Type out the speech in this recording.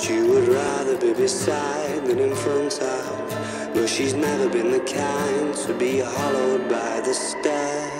But you would rather be beside than in front of. but she's never been the kind to be hollowed by the stare.